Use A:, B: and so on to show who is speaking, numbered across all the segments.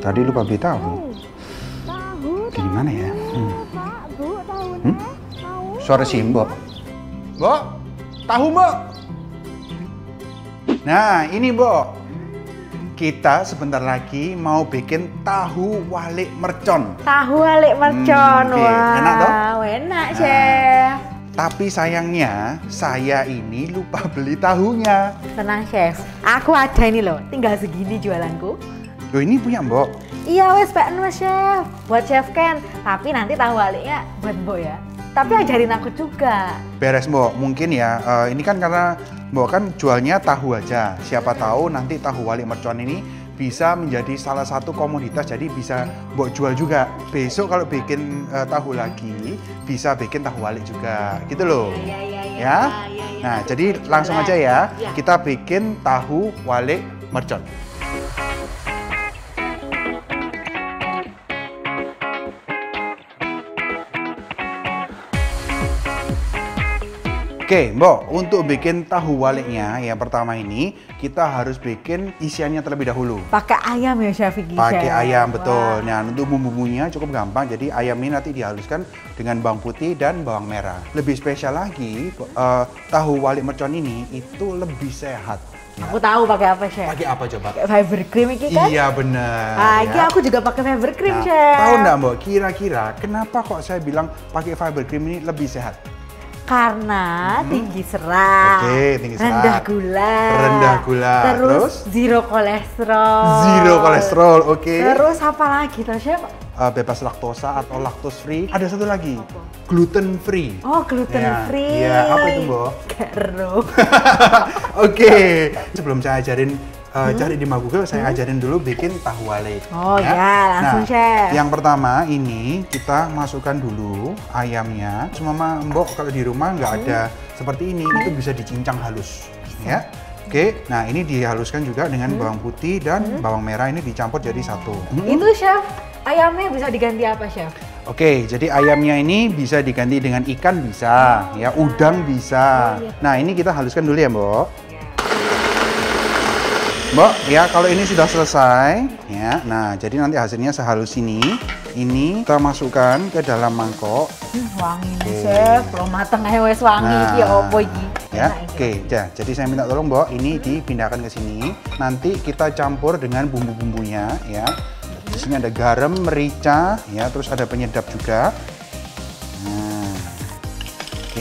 A: Tadi lupa beli tahu.
B: Tahu.
A: Gimana ya? Hmm. Hmm? Suara si Mbok. Mbok, tahu Mbok? Nah, ini Mbok. Kita sebentar lagi mau bikin tahu walik mercon.
B: Tahu alik mercon.
A: Hmm, oke.
B: Wah,
A: Enak toh?
B: enak,
A: Nah.
B: Chef.
A: Tapi sayangnya, saya ini lupa beli tahunya.
B: Tenang, Chef. Aku ada ini loh, tinggal segini jualanku.
A: Loh ini punya Mbok.
B: Iya wes Pak Mas Chef, buat Chef Ken. Tapi nanti tahu waliknya buat Mbok ya. Tapi ajarin aku juga.
A: Beres Mbok, mungkin ya, eh, ini kan karena Mbok kan jualnya tahu aja. Siapa tahu nanti tahu walik mercon ini bisa menjadi salah satu komoditas, jadi bisa Mbok jual juga. Besok kalau bikin eh, tahu lagi, bisa bikin tahu walik juga, gitu loh.
B: Iya, iya, iya.
A: Ya?
B: iya, iya.
A: Nah, jadi langsung aja ya,
B: Iya.
A: kita bikin tahu walik mercon. Oke, Mbok, untuk bikin tahu waliknya yang pertama ini kita harus bikin isiannya terlebih dahulu.
B: Pakai ayam ya Chef Vicky,
A: Pakai ayam betul.
B: Wah.
A: Nah, untuk bumbu-bumbunya cukup gampang. Jadi ayam ini nanti dihaluskan dengan bawang putih dan bawang merah. Lebih spesial lagi, eh, tahu walik mercon ini itu lebih sehat.
B: Aku tahu pakai apa Chef?
A: Pakai apa coba?
B: Pakai fiber cream ini kan?
A: Iya benar.
B: Ah,
A: ya.
B: ini aku juga pakai fiber cream
A: Nah,
B: Chef.
A: tahu nggak Mbok, kira-kira kenapa kok saya bilang pakai fiber cream ini lebih sehat?
B: Karena tinggi serat,
A: Hmm. Oke, tinggi serat.
B: rendah gula,
A: Rendah gula.
B: terus,
A: Terus?
B: zero kolesterol,
A: Zero kolesterol, oke.
B: Terus apa lagi tuh chef?
A: Eh, bebas laktosa atau lactose free. Ada satu lagi, gluten free.
B: Oh gluten
A: Ya,
B: free.
A: iya, apa itu, Mbok?
B: Kero.
A: Oke, sebelum saya ajarin uh, cari di Google, saya ajarin dulu bikin tahu walik.
B: Oh ya, langsung,
A: nah,
B: Chef.
A: Yang pertama ini kita masukkan dulu ayamnya. Cuma Mbok kalau di rumah nggak ada seperti ini, itu bisa dicincang halus, ya. Oke, nah ini dihaluskan juga dengan bawang putih dan bawang merah ini dicampur jadi satu. Hmm.
B: Itu chef, ayamnya bisa diganti apa chef?
A: Oke, jadi ayamnya ini bisa diganti dengan ikan bisa, ya udang bisa.
B: Oh, iya.
A: Nah ini kita haluskan dulu ya, Mbok. Mbok, ya kalau ini sudah selesai, ya. Nah, jadi nanti hasilnya sehalus ini. Ini kita masukkan ke dalam mangkok,
B: Hmm, wangi nih
A: Oke.
B: chef, belum mateng aja wes wangi
A: Nah,
B: iki opo iki.
A: ya. Oke, ya. Jadi saya minta tolong, Mbok, ini dipindahkan ke sini. Nanti kita campur dengan bumbu-bumbunya, ya. Di sini ada garam, merica, ya, terus ada penyedap juga. Nah,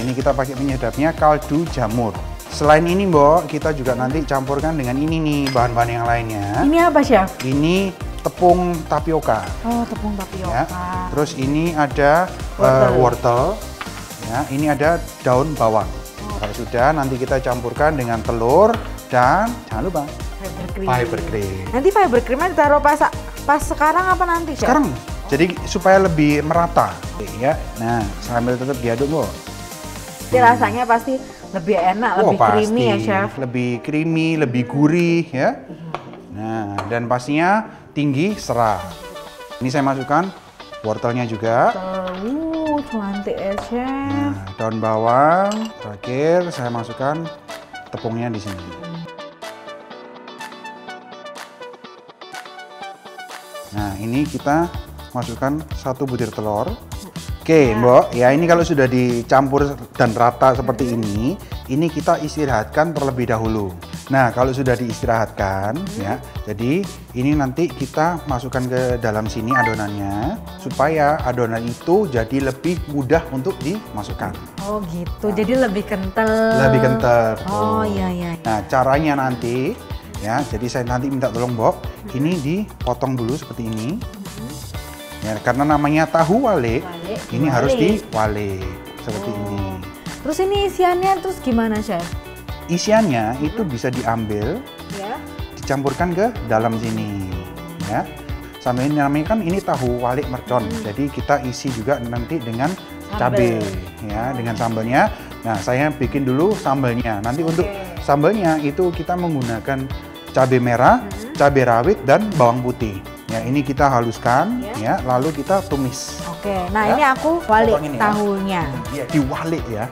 A: ini kita pakai penyedapnya kaldu jamur. Selain ini, Mbok, kita juga nanti campurkan dengan ini nih bahan-bahan yang lainnya.
B: Ini apa chef?
A: Ini tepung tapioka.
B: Oh tepung tapioka.
A: ya. Terus ini ada
B: Wortel.
A: eh, wortel. Ya, ini ada daun bawang. Kalau sudah nanti kita campurkan dengan telur dan jangan lupa
B: Fiber cream.
A: fiber cream.
B: Nanti fiber creamnya ditaruh pas pas sekarang apa nanti chef?
A: Sekarang jadi supaya lebih merata ya. Nah, sambil tetap diaduk, Bu.
B: Jadi rasanya pasti lebih enak,
A: Oh,
B: lebih creamy ya chef.
A: Lebih creamy, lebih gurih ya. Nah, dan pastinya tinggi serat. Ini saya masukkan wortelnya juga.
B: Uh, cantik ya chef.
A: Nah, daun bawang. Terakhir saya masukkan tepungnya di sini. Nah, ini kita masukkan satu butir telur. Oke, Mbok, ya ini kalau sudah dicampur dan rata seperti ini, ini kita istirahatkan terlebih dahulu. Nah, kalau sudah diistirahatkan, ya, jadi ini nanti kita masukkan ke dalam sini adonannya, supaya adonan itu jadi lebih mudah untuk dimasukkan.
B: Oh gitu, jadi lebih kental.
A: Lebih kental.
B: Oh
A: betul.
B: iya iya.
A: Nah, caranya nanti ya, jadi saya nanti minta tolong Mbok, ini dipotong dulu seperti ini. Ya, karena namanya tahu walik,
B: Walik,
A: ini harus
B: diwalik.
A: diwalik seperti ini.
B: Terus ini isiannya terus gimana chef?
A: Isiannya itu bisa diambil,
B: Ya.
A: dicampurkan ke dalam sini, ya. Sama ini namanya kan ini tahu walik mercon. Jadi kita isi juga nanti dengan cabai, ya, dengan sambalnya. Nah, saya bikin dulu sambalnya. Nanti untuk sambalnya itu kita menggunakan cabai merah, cabai rawit dan bawang putih. Ya, ini kita haluskan ya, ya lalu kita tumis.
B: Oke. Nah,
A: ya.
B: ini aku walik
A: ini ya.
B: tahunya.
A: Iya, ya diwalik ya.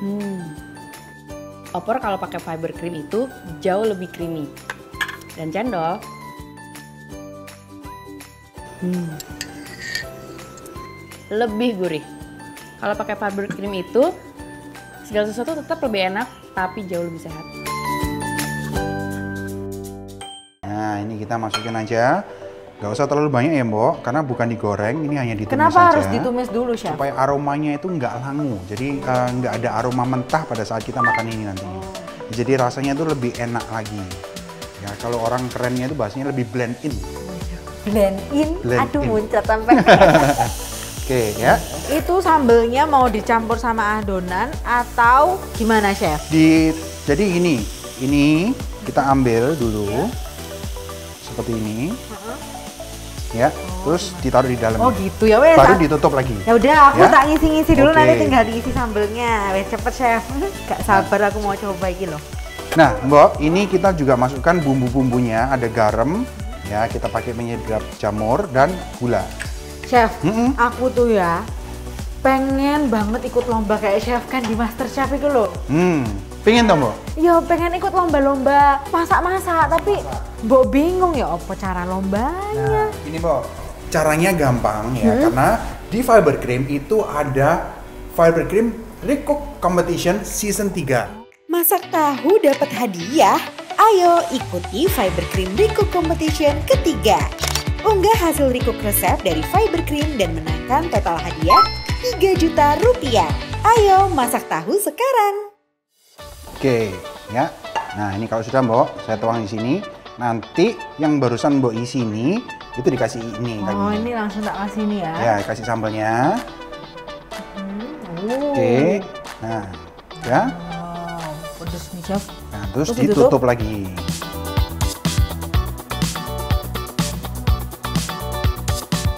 B: Hmm.
C: Opor kalau pakai fiber cream itu jauh lebih creamy. Dan cendol Hmm. Lebih gurih. Kalau pakai fiber cream itu segala sesuatu tetap lebih enak tapi jauh lebih sehat.
A: Nah, ini kita masukin aja. Gak usah terlalu banyak ya, Mbok, karena bukan digoreng, ini hanya ditumis
B: Kenapa
A: saja.
B: harus ditumis dulu, Chef?
A: Supaya aromanya itu nggak langu, jadi eh, nggak ada aroma mentah pada saat kita makan ini nanti. Jadi rasanya itu lebih enak lagi. Ya, kalau orang kerennya itu bahasanya lebih blend in.
B: Blend in,
A: Blend
B: aduh
A: in.
B: muncrat sampai.
A: Oke, ya.
B: itu sambelnya mau dicampur sama adonan atau gimana, Chef?
A: Di jadi gini, ini kita ambil dulu seperti ini. Ya, terus ditaruh di dalam.
B: Oh gitu ya wes.
A: Baru ditutup lagi.
B: Ya udah, aku
A: Ya?
B: tak ngisi-ngisi dulu
A: Oke.
B: nanti tinggal diisi sambelnya. Wes cepet chef. Gak sabar aku mau coba iki loh.
A: Nah, Mbok, ini kita juga masukkan bumbu-bumbunya. Ada garam, ya kita pakai penyedap jamur dan gula.
B: Chef,
A: Mm-mm.
B: aku tuh ya pengen banget ikut lomba kayak chef kan di Master Chef itu loh.
A: Hmm, pingin toh, Mbok?
B: Iya pengen ikut lomba-lomba masak-masak tapi mbok bingung ya apa cara lombanya.
A: Nah, ini Mbok, caranya gampang ya, karena di Fiber Cream itu ada Fiber Cream Recook Competition Season 3.
D: Masak tahu dapat hadiah? Ayo ikuti Fiber Cream Recook Competition ketiga. Unggah hasil recook resep dari Fiber Cream dan menangkan total hadiah 3 juta rupiah. Ayo masak tahu sekarang.
A: Oke, ya. Nah, ini kalau sudah, Mbok, saya tuang di sini. Nanti yang barusan Mbok isi ini itu dikasih ini
B: Oh ini langsung tak kasih nih ya.
A: Ya, kasih sambelnya.
B: Oh.
A: Oke. Nah, ya.
B: Pedes nih chef.
A: Nah, terus
B: Terus ditutup?
A: ditutup lagi.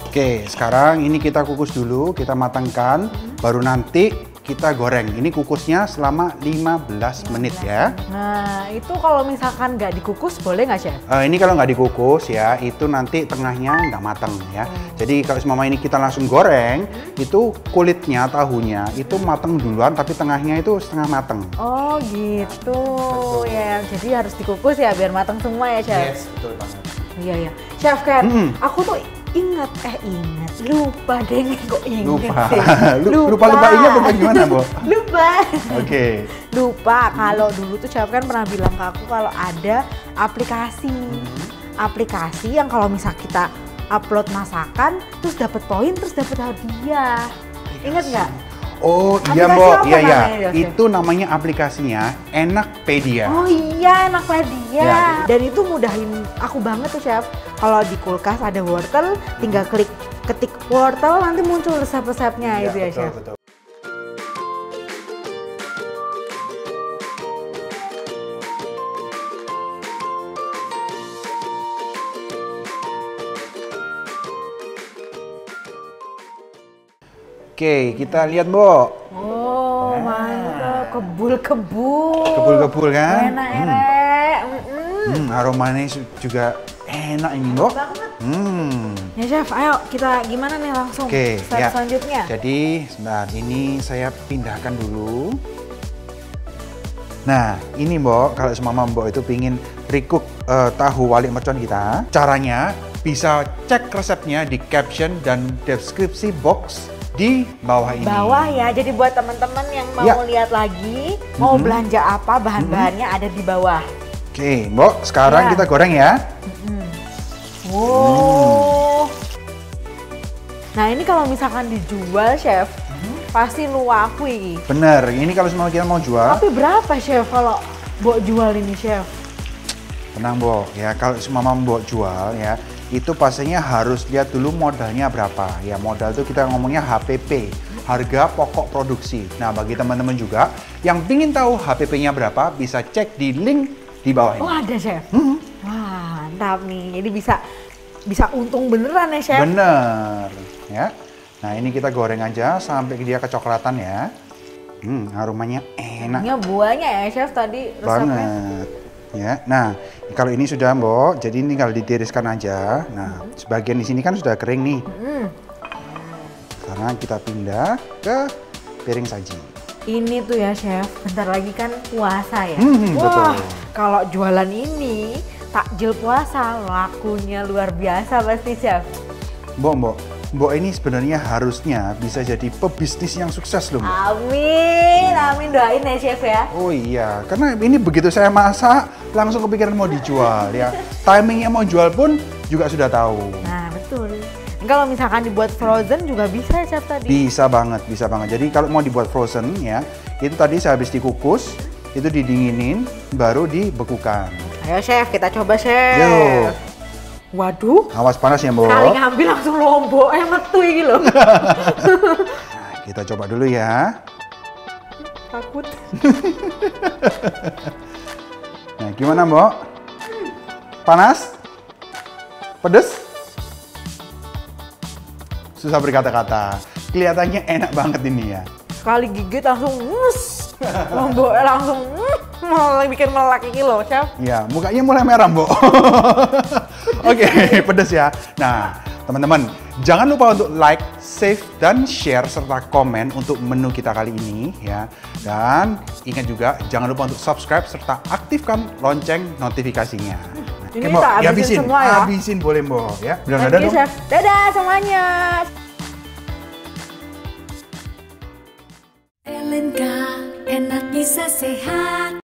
A: Oke, sekarang ini kita kukus dulu, kita matangkan, baru nanti kita goreng. Ini kukusnya selama 15 menit ya.
B: Nah itu kalau misalkan nggak dikukus boleh nggak chef?
A: Eh, ini kalau nggak dikukus ya, itu nanti tengahnya nggak matang ya. Jadi kalau semama ini kita langsung goreng, itu kulitnya, tahunya itu matang duluan, tapi tengahnya itu setengah matang.
B: Oh gitu ya. Jadi harus dikukus ya biar matang semua ya chef.
A: betul banget.
B: Iya ya. Chef kan,
A: Mm-mm.
B: aku tuh ingat eh ingat lupa deh kok ingat
A: Lupa.
B: sih.
A: Lu- lupa-lupa ingat apa gimana, Bo?
B: lupa.
A: Oke.
B: lupa kalau dulu tuh chef kan pernah bilang ke aku kalau ada aplikasi
A: Mm-hmm.
B: aplikasi yang kalau misal kita upload masakan terus dapat poin terus dapat hadiah ingat nggak
A: Oh iya
B: Aplikasi
A: Mbok, iya ya.
B: namanya, Chef?
A: Itu namanya aplikasinya Enakpedia.
B: Oh iya, enak dia.
A: Ya.
B: Dan itu mudahin aku banget tuh chef. Kalau di kulkas ada wortel, tinggal klik ketik wortel nanti muncul resep-resepnya
A: Iya,
B: itu ya
A: betul,
B: chef.
A: betul. Oke, kita lihat, Mbok.
B: Oh mantap, kebul-kebul.
A: Kebul-kebul kan?
B: Enak erek. Mm-mm.
A: Hmm, aromanya juga enak ini, Mbok. Hmm.
B: Ya chef, ayo kita gimana nih langsung
A: Oke,
B: step
A: ya.
B: selanjutnya.
A: Jadi, sebentar, ini saya pindahkan dulu. Nah, ini Mbok, kalau semama Mbok itu pingin recook eh, tahu wali mercon kita, caranya bisa cek resepnya di caption dan deskripsi box di bawah ini.
B: Bawah ya, jadi buat teman-teman yang mau
A: Ya.
B: lihat lagi, mau
A: Mhm.
B: belanja apa bahan-bahannya ada di bawah.
A: Oke, Mbok, sekarang
B: Ya.
A: kita goreng ya.
B: Wow. Nah ini kalau misalkan dijual chef, pasti luaku ini.
A: Bener, ini kalau semua kita mau jual,
B: Tapi berapa chef kalau buat jual ini chef?
A: tenang Mbok, ya kalau semua Mbok jual ya, itu pastinya harus lihat dulu modalnya berapa. Ya modal itu kita ngomongnya HPP, harga pokok produksi. Nah bagi teman-teman juga yang ingin tahu HPP-nya berapa, bisa cek di link di bawah ini.
B: Oh ada chef.
A: Hmm,
B: mantap nih. Jadi bisa bisa untung beneran ya chef.
A: bener, ya. Nah ini kita goreng aja sampai dia kecoklatan ya. Hmm, aromanya enak
B: Ini buahnya ya chef tadi resepnya.
A: banget. Ya, nah kalau ini sudah mbok, jadi ini kalau ditiriskan aja. Nah, sebagian di sini kan sudah kering nih.
B: Hmm.
A: Sekarang kita pindah ke piring saji.
B: Ini tuh ya chef, bentar lagi kan puasa ya.
A: Hmm,
B: Wah,
A: betul.
B: kalau jualan ini takjil puasa lakunya luar biasa pasti chef.
A: Mbok, Mbok, Mbok ini sebenarnya harusnya bisa jadi pebisnis yang sukses loh, Mbok.
B: Amin, amin doain ya chef ya.
A: Oh iya, karena ini begitu saya masak langsung kepikiran mau dijual ya. Timingnya mau jual pun juga sudah tahu.
B: Nah betul. Kalau misalkan dibuat frozen juga bisa chef tadi.
A: Bisa banget, bisa banget. Jadi kalau mau dibuat frozen ya, itu tadi saya habis dikukus, itu didinginin, baru dibekukan.
B: Ayo chef, kita coba chef.
A: Yuk.
B: Waduh,
A: Awas panas ya, Mbok.
B: kali ngambil langsung lombok, eh metu ini loh.
A: Nah, kita coba dulu ya.
B: Takut.
A: Nah, gimana, Mbok? Panas? Pedes? Susah berkata-kata. Kelihatannya enak banget ini ya.
B: Sekali gigit langsung mus. Lomboknya langsung mm, mulai bikin melek ini loh chef.
A: Ya, mukanya mulai merah, Mbok. Oke, pedes ya. Nah, teman-teman, jangan lupa untuk like, save, dan share serta komen untuk menu kita kali ini ya. Dan ingat juga jangan lupa untuk subscribe serta aktifkan lonceng notifikasinya. Nah,
B: Ini
A: oke,
B: tak habisin
A: dihabisin.
B: semua ya?
A: Habisin boleh, Mbok ya. Bilang dadah dong.
B: chef. Dadah semuanya.
E: Enak bisa sehat